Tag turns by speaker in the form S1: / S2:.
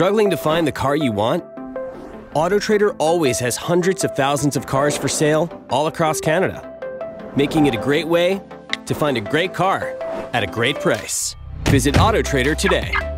S1: Struggling to find the car you want? AutoTrader always has hundreds of thousands of cars for sale all across Canada, making it a great way to find a great car at a great price. Visit AutoTrader today.